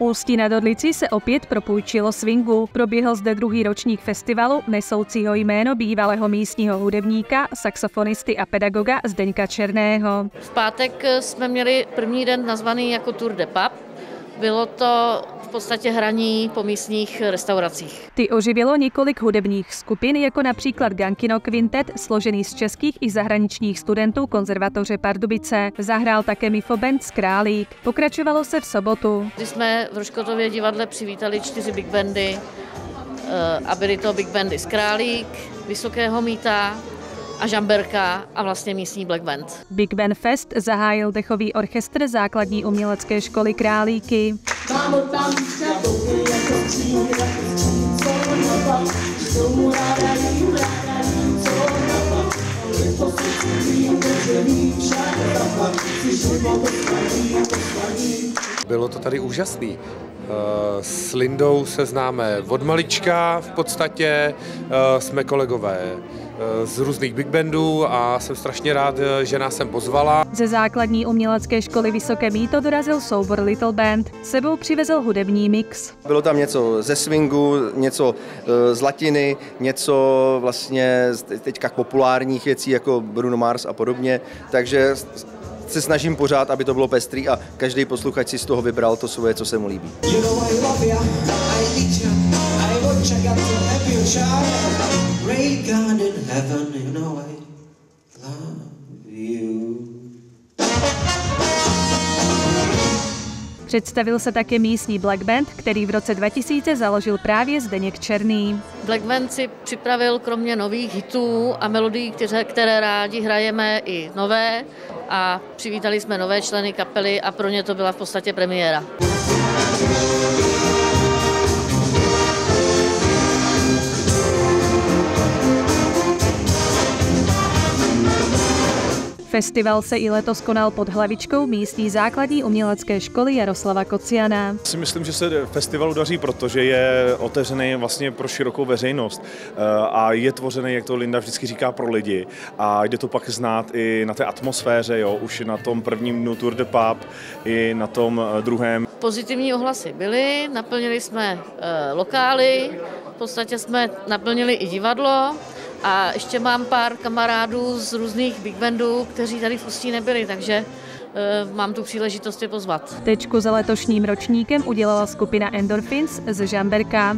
Ústí nad Orlicí se opět propůjčilo swingu. Proběhl zde druhý ročník festivalu nesoucího jméno bývalého místního hudebníka, saxofonisty a pedagoga Zdeňka Černého. V pátek jsme měli první den nazvaný jako Tour de Pub. Bylo to v podstatě hraní po místních restauracích. Ty oživilo několik hudebních skupin, jako například Gankino Quintet, složený z českých i zahraničních studentů konzervatoře Pardubice. Zahrál také Mifo Band z Králík. Pokračovalo se v sobotu. Když jsme v Roškotově divadle přivítali čtyři big bandy, eh, a byly to big bandy z Králík, Vysokého míta, a Žamberka a vlastně místní black band. Big Band Fest zahájil dechový orchestr základní umělecké školy Králíky. Bylo to tady úžasný. Eh, s Lindou se známe od malička v podstatě, eh, jsme kolegové z různých big bandů a jsem strašně rád, že nás sem pozvala. Ze základní umělecké školy Vysoké míto dorazil soubor Little Band. Sebou přivezl hudební mix. Bylo tam něco ze swingu, něco z latiny, něco vlastně teďka populárních věcí jako Bruno Mars a podobně, takže se snažím pořád, aby to bylo pestrý a každý posluchač si z toho vybral to svoje, co se mu líbí. Představil se také místní Black Band, který v roce 2000 založil právě Zdeněk Černý. Black Band si připravil kromě nových hitů a melodií, které, které rádi hrajeme, i nové a přivítali jsme nové členy kapely a pro ně to byla v podstatě premiéra. Festival se i letos konal pod hlavičkou místní základní umělecké školy Jaroslava Kociana. Si myslím, že se festivalu daří, protože je otevřený vlastně pro širokou veřejnost eh, a je tvořený, jak to Linda vždycky říká, pro lidi. A jde to pak znát i na té atmosféře, jo, už na tom prvním dnu Tour de Pub, i na tom eh, druhém. Pozitivní ohlasy byly, naplnili jsme e, lokály, v podstatě jsme naplnili i divadlo, a ještě mám pár kamarádů z různých big bandů, kteří tady v Ústí nebyli, takže e, mám tu příležitost je pozvat. Tečku za letošním ročníkem udělala skupina Endorphins z Žamberka.